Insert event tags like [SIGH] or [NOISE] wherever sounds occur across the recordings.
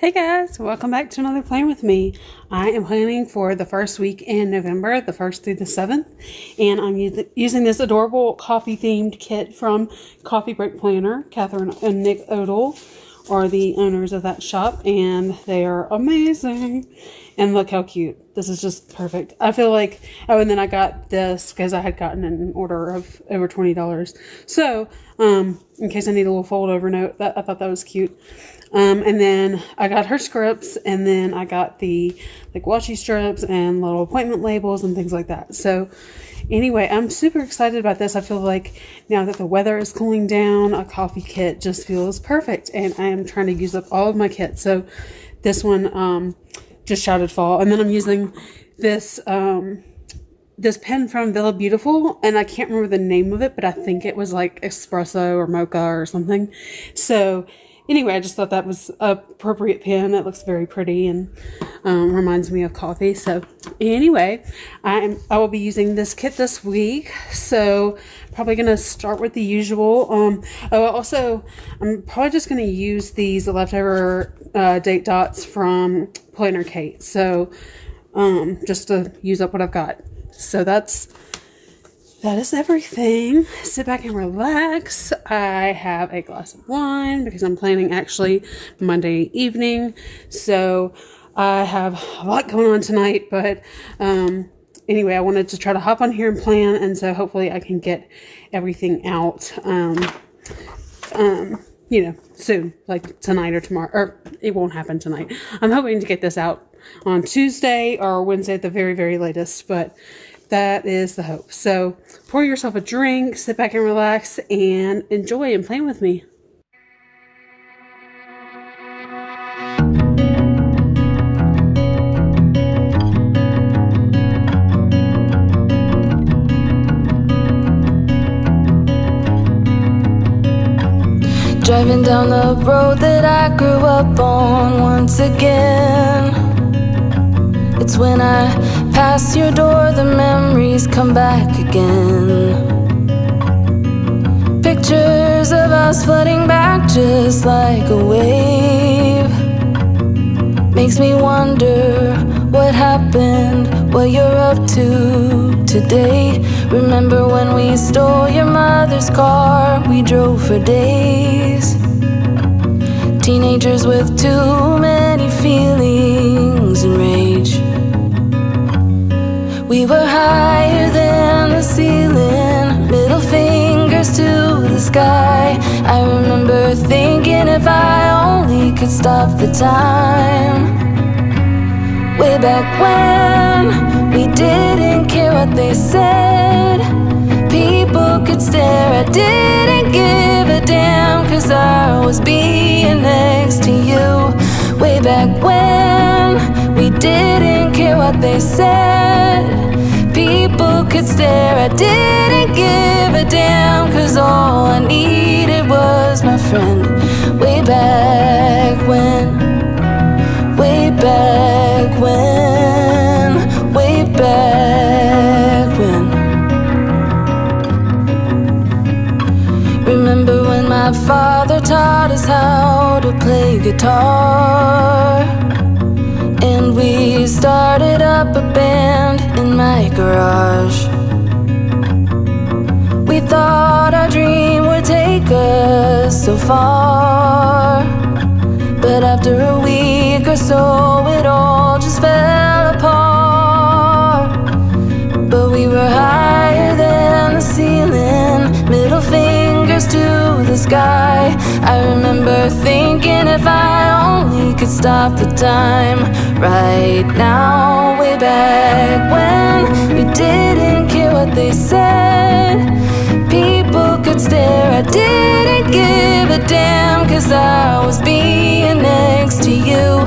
Hey guys, welcome back to another plan with me. I am planning for the first week in November, the 1st through the 7th, and I'm using this adorable coffee themed kit from Coffee Break Planner. Catherine and Nick Odell are the owners of that shop, and they are amazing. And look how cute. This is just perfect. I feel like, oh, and then I got this because I had gotten an order of over $20. So, um, in case I need a little fold over note, that I thought that was cute. Um, and then I got her scripts, and then I got the like washi strips and little appointment labels and things like that. So, anyway, I'm super excited about this. I feel like now that the weather is cooling down, a coffee kit just feels perfect, and I am trying to use up all of my kits. So, this one um, just shouted fall, and then I'm using this. Um, this pen from Villa Beautiful, and I can't remember the name of it, but I think it was like espresso or mocha or something. So anyway, I just thought that was appropriate pen. It looks very pretty and um, reminds me of coffee. So anyway, I'm I will be using this kit this week. So probably gonna start with the usual. Um, oh, also I'm probably just gonna use these leftover uh, date dots from Planner Kate. So um, just to use up what I've got. So that's that is everything. Sit back and relax. I have a glass of wine because I'm planning actually Monday evening. So I have a lot going on tonight, but um, anyway, I wanted to try to hop on here and plan, and so hopefully I can get everything out. Um, um, you know, soon, like tonight or tomorrow, or it won't happen tonight. I'm hoping to get this out on Tuesday or Wednesday at the very, very latest, but that is the hope. So pour yourself a drink, sit back and relax, and enjoy and plan with me. Driving down the road that I grew up on once again. It's when I pass your door, the memories come back again. Pictures of us flooding back just like a wave. Makes me wonder what happened, what you're up to today. Remember when we stole your mother's car? We drove for days. Teenagers with too many feelings and rage. We were higher than the ceiling, middle fingers to the sky. I remember thinking if I only could stop the time. Way back when we didn't care what they said. People could stare, I didn't give a damn, cause I was being next to you. Way back when we didn't care what they said. People could stare. I didn't give a damn Cause all I needed was my friend. Way back when Way back when Way back when. Remember when my father taught us how to play guitar up a band in my garage. We thought our dream would take us so far. But after a week or so, it all just fell apart. But we were higher than the ceiling, middle fingers to the sky. I remember thinking if I only could stop the time right now, back when we didn't care what they said. People could stare, I didn't give a damn, cause I was being next to you.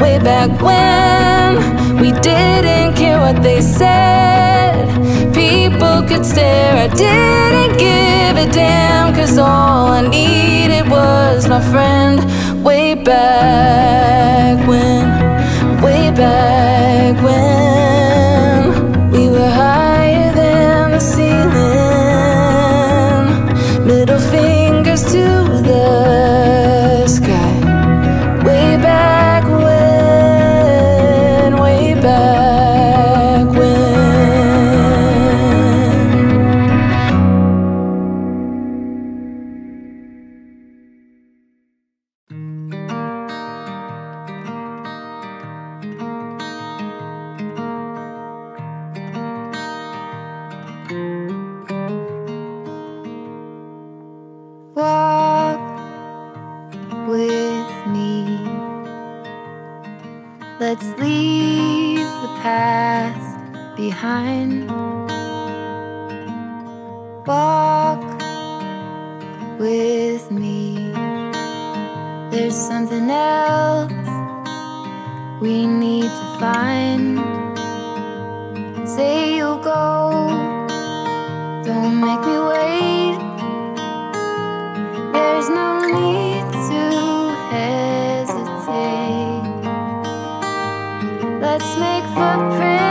Way back when we didn't care what they said. People could stare, I didn't give a damn, cause all I needed was my friend. Way back when, back when Let's leave the past behind. Walk with me. There's something else we need to find. Say you'll go, don't make me wait. There's no Let's make footprints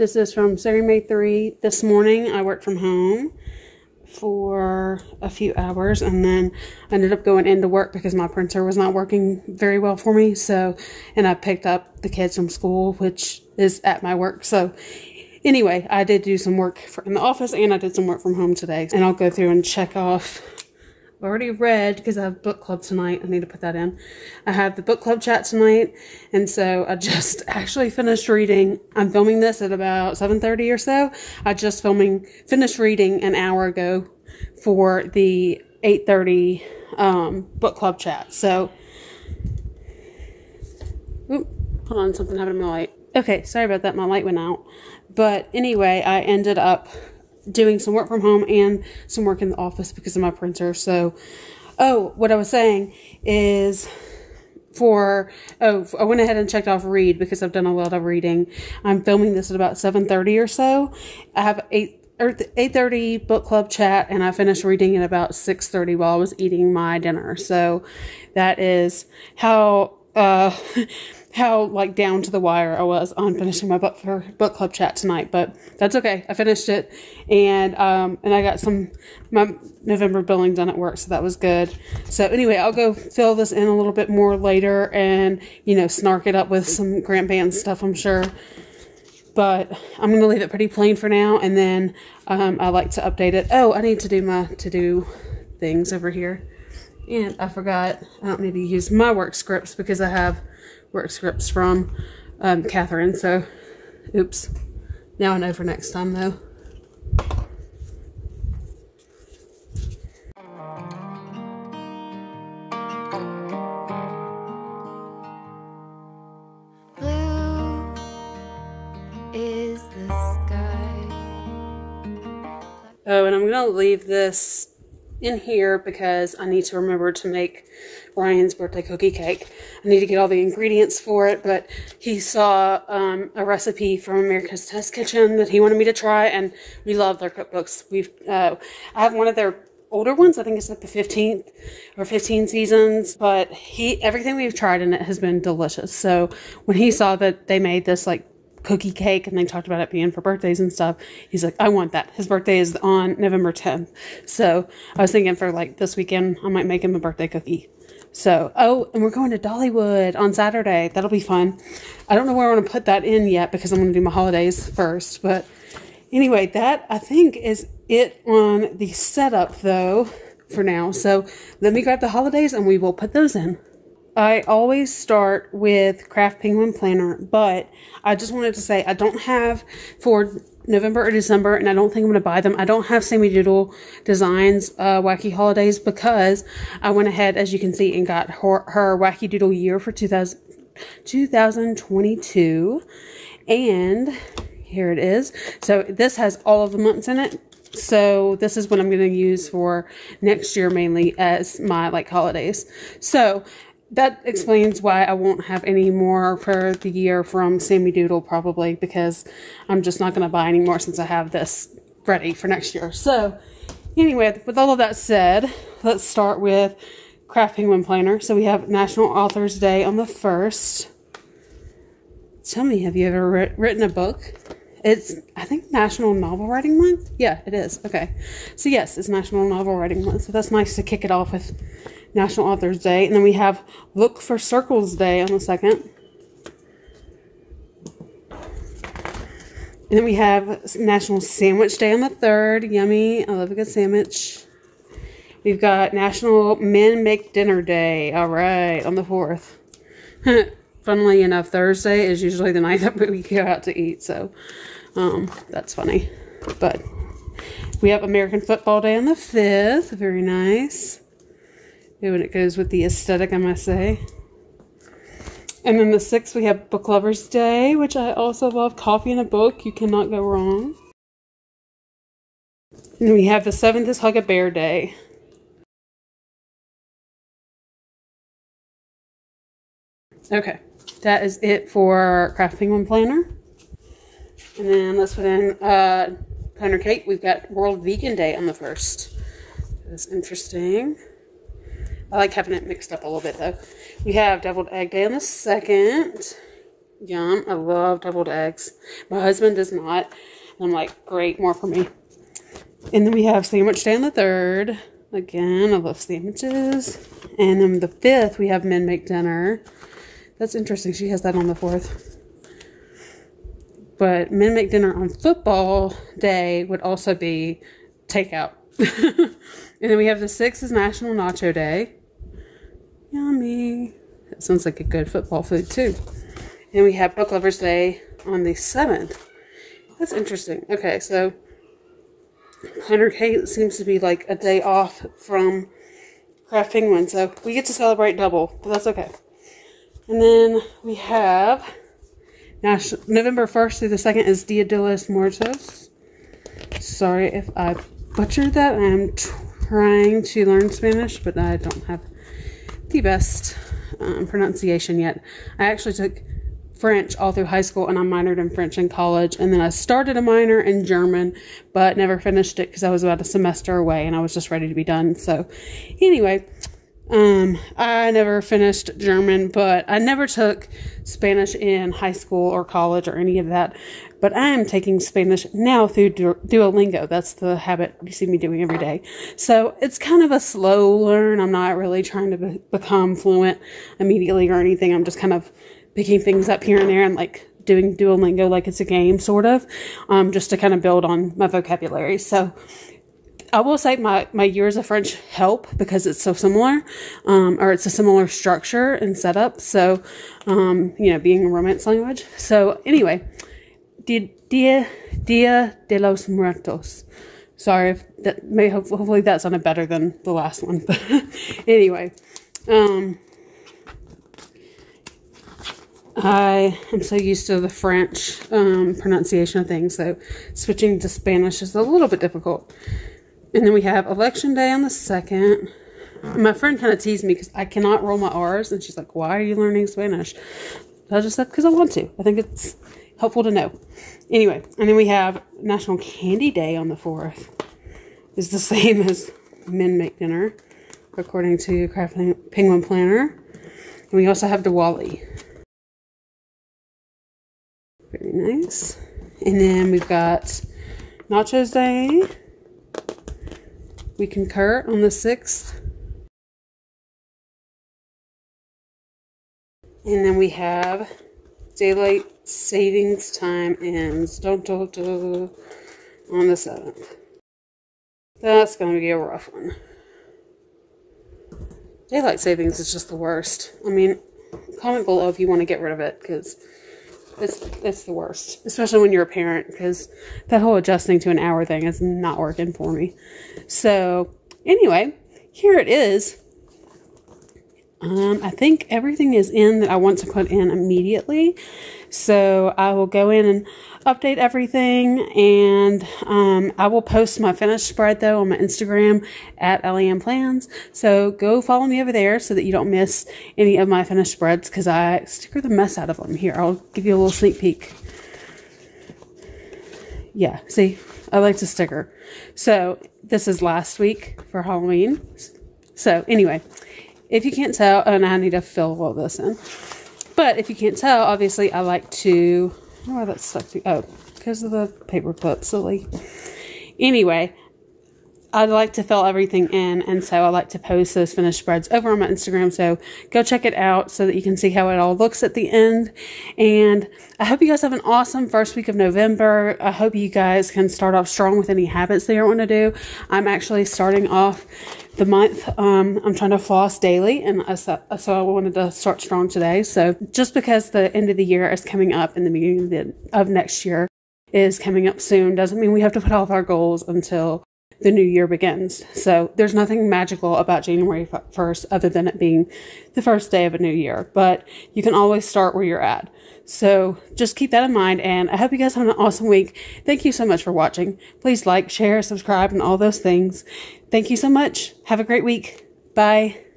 this is from Saturday, May 3. This morning I worked from home for a few hours and then I ended up going into work because my printer was not working very well for me. So, and I picked up the kids from school, which is at my work. So, anyway, I did do some work in the office and I did some work from home today. And I'll go through and check off I've already read because I have book club tonight. I need to put that in. I have the book club chat tonight, and so I just [LAUGHS] actually finished reading. I'm filming this at about 7:30 or so. I just filming finished reading an hour ago for the 8:30 um, book club chat. So, oop, hold on, something happened to my light. Okay, sorry about that. My light went out. But anyway, I ended up doing some work from home and some work in the office because of my printer. So, oh, what I was saying is for oh I went ahead and checked off read because I've done a lot of reading. I'm filming this at about 7:30 or so. I have 8 or 8:30 book club chat and I finished reading at about 6:30 while I was eating my dinner. So that is how uh [LAUGHS] how like down to the wire I was on finishing my book for book club chat tonight, but that's okay. I finished it, and um, and I got some my November billing done at work, so that was good. So anyway, I'll go fill this in a little bit more later, and you know snark it up with some Grant Band stuff, I'm sure. But I'm gonna leave it pretty plain for now, and then um, I like to update it. Oh, I need to do my to do things over here. And I forgot, I don't need to use my work scripts because I have work scripts from um, Catherine. So, oops. Now I know for next time though. Blue is the sky. Oh, and I'm going to leave this in here because I need to remember to make Ryan's birthday cookie cake. I need to get all the ingredients for it, but he saw um, a recipe from America's Test Kitchen that he wanted me to try, and we love their cookbooks. We've uh, I have one of their older ones. I think it's like the 15th or 15 seasons, but he everything we've tried in it has been delicious. So when he saw that they made this like cookie cake and they talked about it being for birthdays and stuff. He's like, I want that. His birthday is on November 10th. So I was thinking for like this weekend, I might make him a birthday cookie. So, oh, and we're going to Dollywood on Saturday. That'll be fun. I don't know where I want to put that in yet because I'm going to do my holidays first. But anyway, that I think is it on the setup though for now. So let me grab the holidays and we will put those in. I always start with Craft Penguin Planner, but I just wanted to say I don't have for November or December, and I don't think I'm going to buy them. I don't have Sammy Doodle Designs uh, Wacky Holidays because I went ahead, as you can see, and got her, her Wacky Doodle year for 2000, 2022. And here it is. So this has all of the months in it. So this is what I'm going to use for next year mainly as my like holidays. So that explains why I won't have any more for the year from Sammy Doodle probably because I'm just not going to buy any more since I have this ready for next year. So anyway, with all of that said, let's start with Craft Penguin Planner. So we have National Authors Day on the 1st. Tell me, have you ever writ- written a book? It's, I think, National Novel Writing Month. Yeah, it is. Okay. So, yes, it's National Novel Writing Month. So, that's nice to kick it off with National Authors Day. And then we have Look for Circles Day on the 2nd. And then we have National Sandwich Day on the 3rd. Yummy. I love a good sandwich. We've got National Men Make Dinner Day. All right, on the 4th. [LAUGHS] Funnily enough, Thursday is usually the night [LAUGHS] that we go out to eat, so um, that's funny. But we have American Football Day on the 5th. Very nice. When it goes with the aesthetic, I must say. And then the 6th, we have Book Lovers Day, which I also love. Coffee and a book. You cannot go wrong. And we have the 7th is Hug a Bear Day. Okay, that is it for Craft Penguin Planner. And then let's put in uh, Planner Kate. We've got World Vegan Day on the 1st. That's interesting. I like having it mixed up a little bit though. We have deviled egg day on the second. Yum. I love deviled eggs. My husband does not. And I'm like, great, more for me. And then we have sandwich day on the third. Again, I love sandwiches. And then the fifth, we have men make dinner. That's interesting. She has that on the fourth. But men make dinner on football day would also be takeout. [LAUGHS] and then we have the sixth is National Nacho Day. Yummy. That sounds like a good football food too. And we have Book Lovers Day on the 7th. That's interesting. Okay, so Planner Kate seems to be like a day off from Craft Penguin, so we get to celebrate double, but that's okay. And then we have November 1st through the 2nd is Dia de los Muertos. Sorry if I butchered that. I am trying to learn Spanish, but I don't have the best um, pronunciation yet. I actually took French all through high school and I minored in French in college. And then I started a minor in German, but never finished it because I was about a semester away and I was just ready to be done. So, anyway, um, I never finished German, but I never took Spanish in high school or college or any of that. But I am taking Spanish now through du- Duolingo. That's the habit you see me doing every day. So it's kind of a slow learn. I'm not really trying to be- become fluent immediately or anything. I'm just kind of picking things up here and there and like doing Duolingo like it's a game, sort of, um, just to kind of build on my vocabulary. So I will say my, my years of French help because it's so similar, um, or it's a similar structure and setup. So, um, you know, being a Romance language. So, anyway, Dia, Dia de los Muertos. Sorry if that may hopefully that sounded better than the last one. But [LAUGHS] anyway, um, I am so used to the French um, pronunciation of things, so switching to Spanish is a little bit difficult. And then we have election day on the second. My friend kind of teased me because I cannot roll my R's, and she's like, "Why are you learning Spanish?" I just said because I want to. I think it's helpful to know. Anyway, and then we have National Candy Day on the fourth. Is the [LAUGHS] same as Men Make Dinner, according to Craft Penguin Planner. And we also have Diwali. Very nice. And then we've got Nachos Day. We concur on the 6th. And then we have daylight savings time ends dun, on the 7th. That's going to be a rough one. Daylight savings is just the worst. I mean, comment below if you want to get rid of it because it's, it's the worst, especially when you're a parent, because that whole adjusting to an hour thing is not working for me. So, anyway, here it is. Um, I think everything is in that I want to put in immediately. So I will go in and update everything and um, I will post my finished spread though on my Instagram at LEM Plans. So go follow me over there so that you don't miss any of my finished spreads because I sticker the mess out of them. Here, I'll give you a little sneak peek. Yeah, see, I like to sticker. So this is last week for Halloween. So anyway, if you can't tell, oh, and I need to fill all this in. But if you can't tell, obviously I like to, oh, that's stuck to, oh, because of the paper clip, silly. Anyway, I like to fill everything in, and so I like to post those finished spreads over on my Instagram. So go check it out so that you can see how it all looks at the end. And I hope you guys have an awesome first week of November. I hope you guys can start off strong with any habits that you want to do. I'm actually starting off the month. Um, I'm trying to floss daily, and so, so I wanted to start strong today. So just because the end of the year is coming up and the beginning of, the, of next year is coming up soon doesn't mean we have to put off our goals until the new year begins. So there's nothing magical about January 1st other than it being the first day of a new year, but you can always start where you're at. So just keep that in mind, and I hope you guys have an awesome week. Thank you so much for watching. Please like, share, subscribe, and all those things. Thank you so much. Have a great week. Bye.